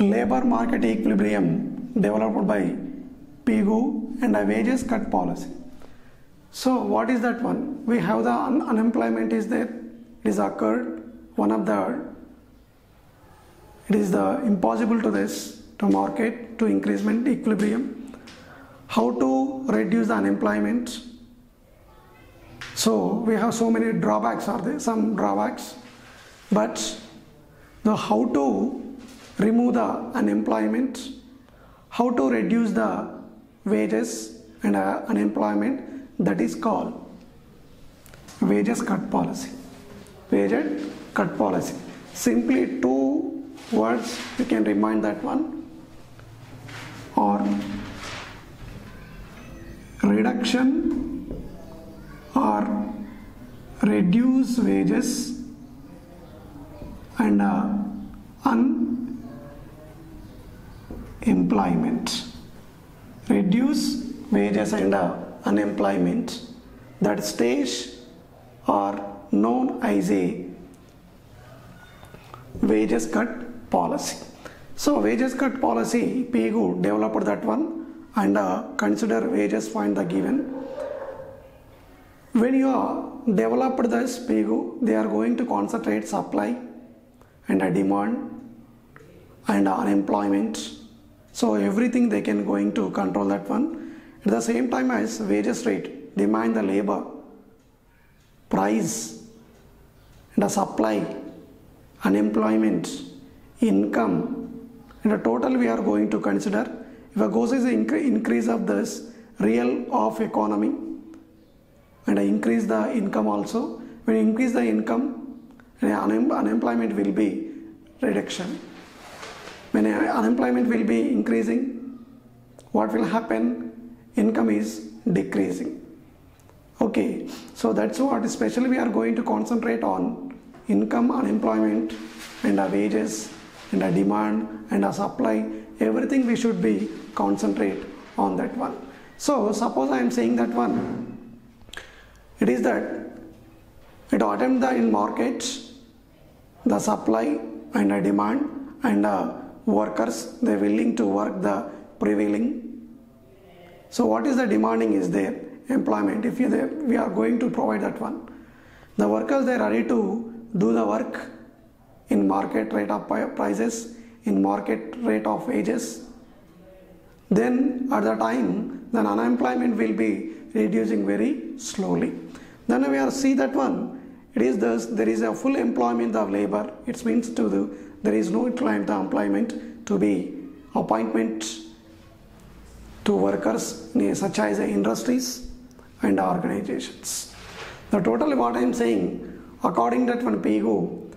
labor market equilibrium developed by Pigou and a wages cut policy. So what is that one? We have the un- unemployment is there, it is occurred, one of the, it is the impossible to this, to market, to increasement equilibrium. How to reduce the unemployment? So we have so many drawbacks are there, some drawbacks, but the how to remove the unemployment, how to reduce the wages and uh, unemployment that is called wages cut policy. Wages cut policy. Simply two words you can remind that one. Or reduction or reduce wages and uh, unemployment reduce wages and uh, unemployment. That stage are known as a wages cut policy. So wages cut policy Pigou developed that one and uh, consider wages find the given. When you are developed this Pigou they are going to concentrate supply and a demand and unemployment so everything they can going to control that one at the same time as wages rate, demand the labor, price, and the supply, unemployment, income, and the total we are going to consider. If a goes is increase of this real of economy and increase the income also. When increase the income, unemployment will be reduction. When unemployment will be increasing, what will happen? income is decreasing. Okay so that's what especially we are going to concentrate on. Income unemployment and our wages and our demand and our supply. Everything we should be concentrate on that one. So suppose i am saying that one. It is that it attempt the in markets the supply and the demand and the workers they willing to work the prevailing so what is the demanding is there? Employment. If we are going to provide that one. The workers they are ready to do the work in market rate of prices, in market rate of wages. Then at the time, then unemployment will be reducing very slowly. Then we are see that one. It is thus there is a full employment of labor. It means to the there is no employment to be appointment to workers such as industries and organizations. The total what I am saying, according to that one Pigou,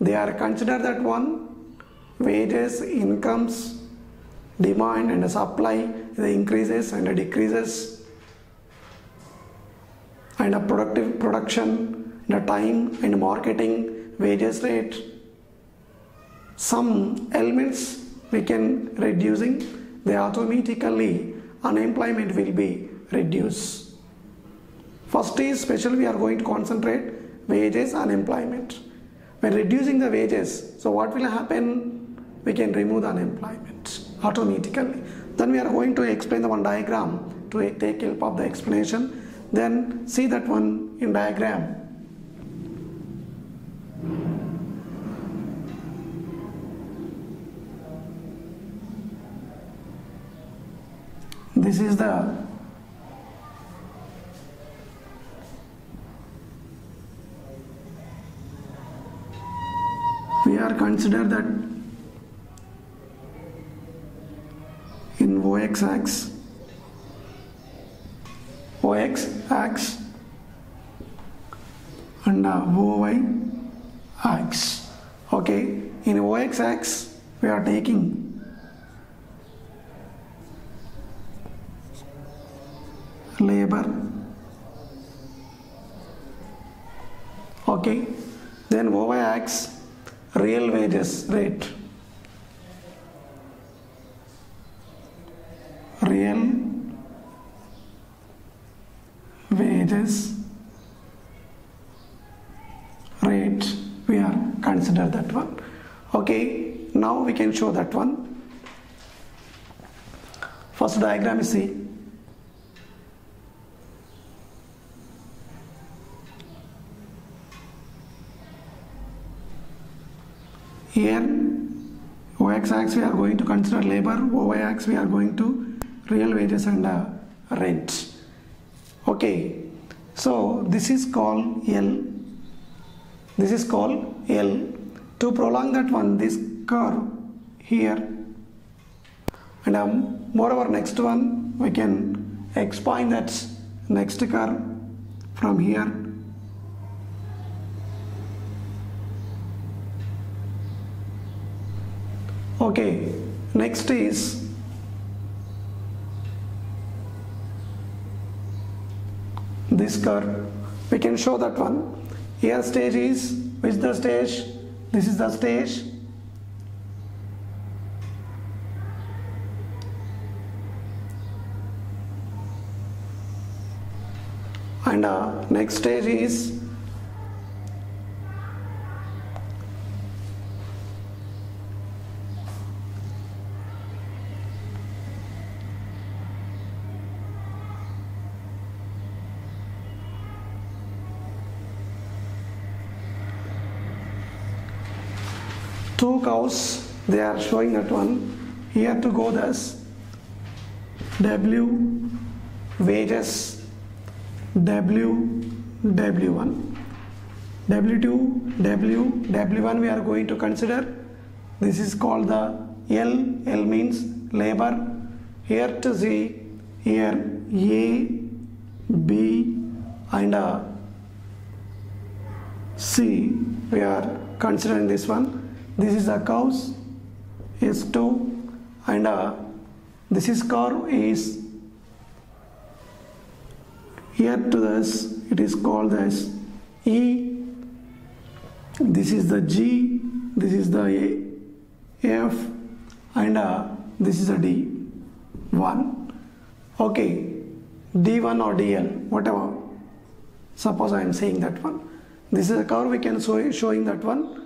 they are considered that one wages, incomes, demand and supply, the increases and decreases, and a productive production, the time and marketing, wages rate. Some elements we can reducing they automatically unemployment will be reduced. First is special we are going to concentrate wages unemployment. When reducing the wages, so what will happen? We can remove the unemployment automatically. Then we are going to explain the one diagram to take help of the explanation. Then see that one in diagram. This is the we are consider that in OX axis OX axis and OY axis okay in OX axis we are taking labor okay. Then axis real wages rate. Real wages rate. We are consider that one. Okay. Now we can show that one. First diagram is see here OX axis we are going to consider labor, OY axis we are going to real wages and uh, rent. Okay, so this is called L. This is called L. To prolong that one, this curve here, and um, moreover, next one we can expand that next curve from here okay next is this curve. We can show that one. Here stage is which the stage? This is the stage. And uh, next stage is two cows they are showing that one. Here to go this w wages w w1 w2 w w1 we are going to consider. This is called the l. L means labor. Here to see here a b and uh, c we are considering this one this is a cows is 2 and uh, this is curve is. Here to this it is called as E this is the G this is the A, F and uh, this is a D. 1 okay. D1 or DL whatever. Suppose I am saying that one. This is a curve we can show showing that one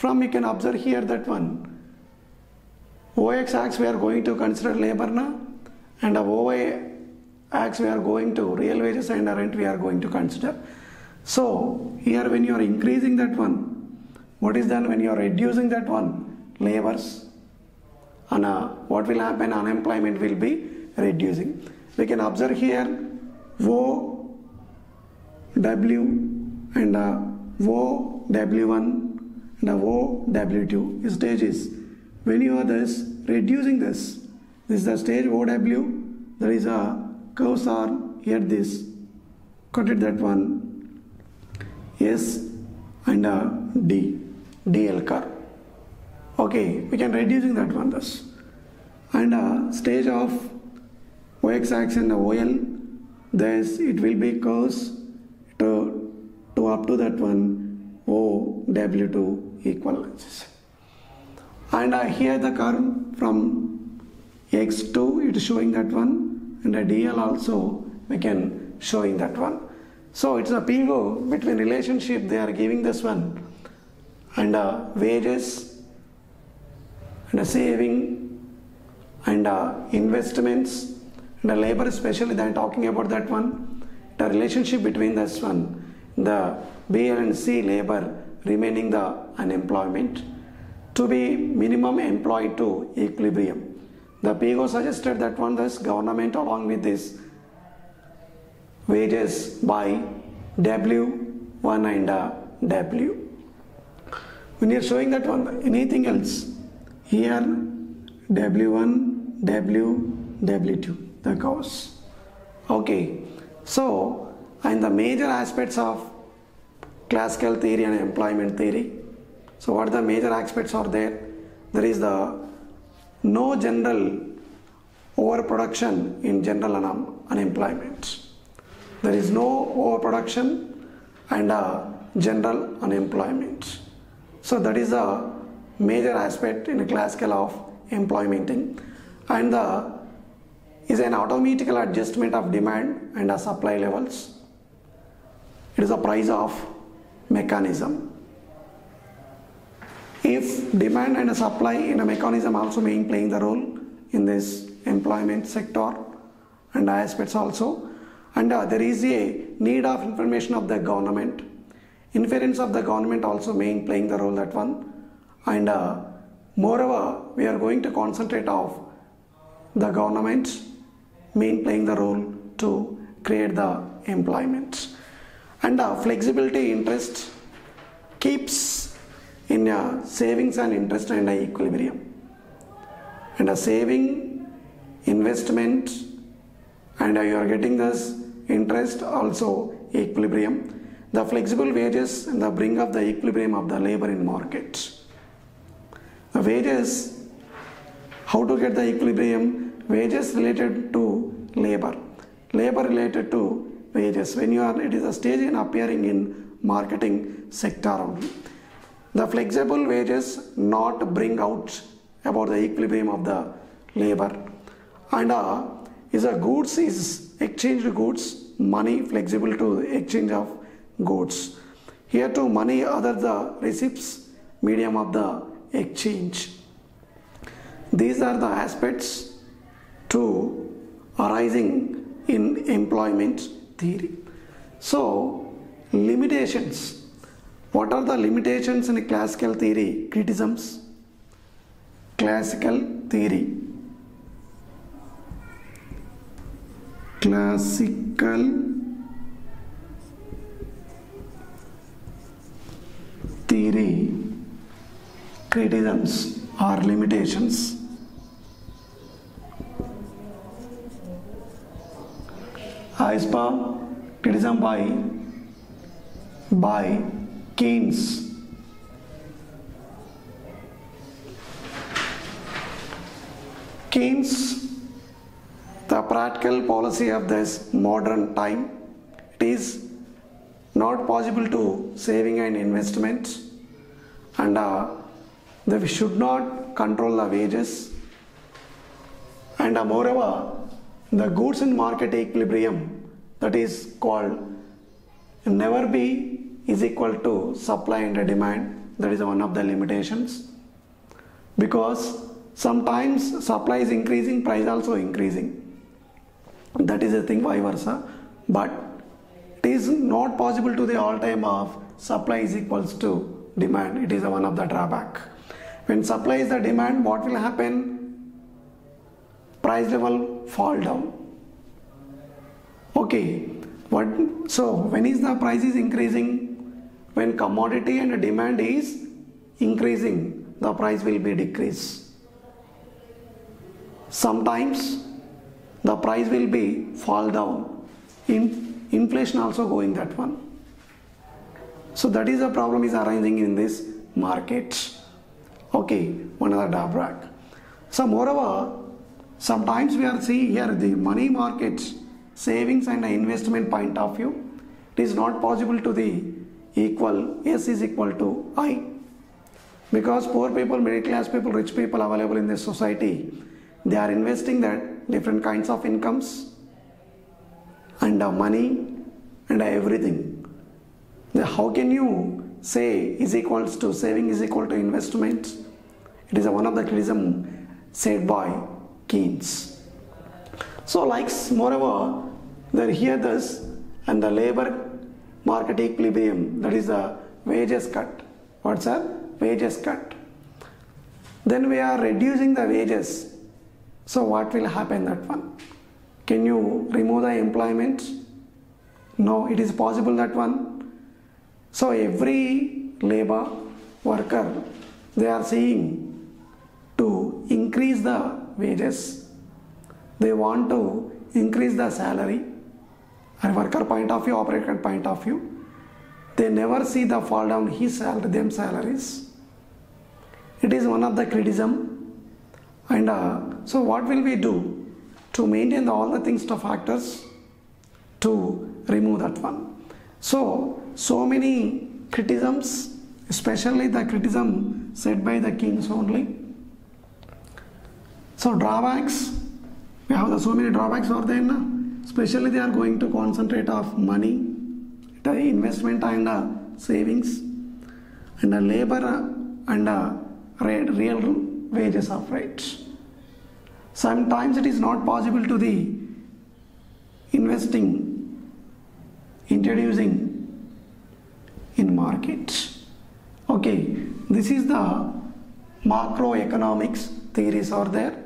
from you can observe here that one OX axis we are going to consider labor now and OY axis we are going to real wages and rent we are going to consider. So here when you are increasing that one, what is done when you are reducing that one? Labors and uh, what will happen? Unemployment will be reducing. We can observe here O W and uh, O W1 and O W2 stages. When you are this reducing this, this is the stage OW, there is a curves are here this, cut it that one, S and uh, D, DL curve. Okay, we can reducing that one thus. And uh, stage of OX axis and OL, this it will be curves to, to up to that one OW2 equals. And uh, here the curve from X2 it is showing that one and the DL also we can showing that one. So it's a Pigou between relationship they are giving this one and uh, wages and uh, saving and uh, investments and uh, labor especially they are talking about that one the relationship between this one the B and C labor remaining the unemployment to be minimum employed to equilibrium. The Pigou suggested that one this government along with this wages by W1 and uh, W. When you are showing that one, anything else, here W1, W, W2, the cause. Okay, so and the major aspects of classical theory and employment theory. So what are the major aspects are there? There is the no general overproduction in general unemployment. There is no overproduction and uh, general unemployment. So that is a major aspect in a classical of employmenting and the is an automatical adjustment of demand and uh, supply levels. It is a price of mechanism. if demand and supply in a mechanism also may playing the role in this employment sector and aspects also and uh, there is a need of information of the government. Inference of the government also may playing the role that one. And uh, moreover we are going to concentrate of the government main playing the role to create the employment and uh, flexibility interest keeps in uh, savings and interest and equilibrium. And a saving investment and you are getting this interest also equilibrium. The flexible wages and the bring up the equilibrium of the labor in market. The wages how to get the equilibrium? Wages related to labor. Labor related to wages when you are it is a stage in appearing in marketing sector only. The flexible wages not bring out about the equilibrium of the labor. And uh, is a goods is exchanged goods money flexible to exchange of goods. Here to money other the receipts medium of the exchange. These are the aspects to arising in employment theory so limitations what are the limitations in classical theory criticisms classical theory classical theory criticisms or limitations per criticism by by Keynes. Keynes the practical policy of this modern time it is not possible to saving and investment and uh, that we should not control the wages. And uh, moreover the goods and market equilibrium that is called never be is equal to supply and demand. That is one of the limitations. Because sometimes supply is increasing price also increasing. That is a thing vice versa. But it is not possible to the all time of supply is equals to demand. It is one of the drawback. When supply is the demand what will happen price level fall down. Okay what so when is the price is increasing? When commodity and demand is increasing the price will be decrease sometimes the price will be fall down. In inflation also going that one. So that is the problem is arising in this market. Okay one other drawback. So moreover sometimes we are seeing here the money market savings and investment point of view. It is not possible to the equal s is equal to i. Because poor people middle class people rich people available in this society they are investing that different kinds of incomes and money and everything. How can you say is equals to saving is equal to investment? It is one of the criticism said by Keynes so like moreover there here this and the labor market equilibrium that is the wages cut. What's a wages cut. Then we are reducing the wages. So what will happen that one? Can you remove the employment? No it is possible that one. So every labor worker they are seeing to increase the wages. They want to increase the salary and worker point of view operator point of view. They never see the fall down his salary them salaries. It is one of the criticism. And uh, so what will we do to maintain the, all the things to factors to remove that one? So so many criticisms especially the criticism said by the Keynes only so drawbacks, we have so many drawbacks there now. Especially they are going to concentrate of money, the investment and uh, savings, and the labor uh, and uh, real wages of rates. Sometimes it is not possible to the investing, introducing in markets. Okay, this is the macroeconomics theories are there